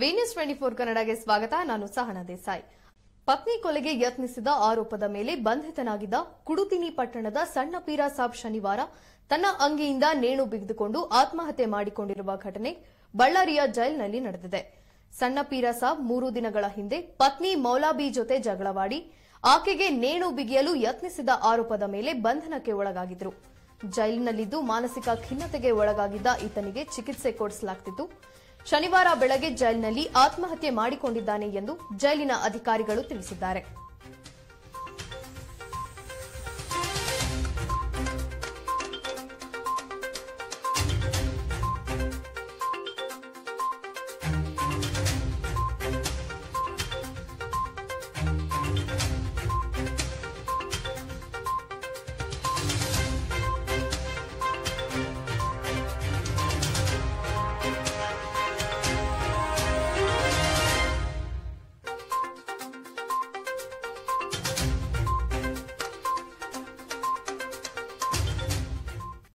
Twenty four ಕನ್ನಡಗೆ ಸ್ವಾಗತ. ನಾನು ಸಹನ ದೇಸಾಯಿ. ಪತ್ನಿ ಕೊಲೆಗೆ ಯತ್ನಿಸಿದ ಆರೋಪದ ಮೇಲೆ ಬಂಧಿತನಾಗಿದ್ದ ಕುಡುತಿನಿ ಪಟ್ಟಣದ ಸಣ್ಣ ಪೀರಾ ಸಾಬ್ ಶನಿವಾರ ತನ್ನ ಅಂಗಿಯಿಂದ ನೇಣು ಬಿಗಿದುಕೊಂಡು ಆತ್ಮಹತ್ಯೆ ಮಾಡಿಕೊಂಡಿರುವ ಘಟನೆ ಬಳ್ಳಾರಿಯ ಜೈಲ್ನಲ್ಲಿ ನಡೆದಿದೆ. ಸಣ್ಣ ಪೀರಾ ಸಾಬ್ ಮೂರು ದಿನಗಳ ಹಿಂದೆ ಪತ್ನಿ ಮೌಲಾಬಿ ಜೊತೆ ಜಗಳವಾಡಿ ಆಕೆಗೆ ನೇಣು ಬಿಗಿಯಲು ಯತ್ನಿಸಿದ ಆರೋಪದ ಮೇಲೆ ಬಂಧನಕ್ಕೆ ಒಳಗಾಗಿದ್ರು ಜೈಲಿನಲ್ಲಿದ್ದು ಮಾನಸಿಕ ಖಿನ್ನತೆಗೆ ಒಳಗಾಗಿದ್ದ ಈತನಿಗೆ ಚಿಕಿತ್ಸೆ ಕೊಡಿಸಲಾಗುತ್ತಿತ್ತು ಶನಿವಾರ ಬೆಳಗ್ಗೆ ಜೈಲಿನಲ್ಲಿ ಆತ್ಮಹತ್ಯೆ ಮಾಡಿಕೊಂಡಿದ್ದಾನೆ ಎಂದು ಜೈಲಿನ ಅಧಿಕಾರಿಗಳು ತಿಳಿಸಿದ್ದಾರೆ.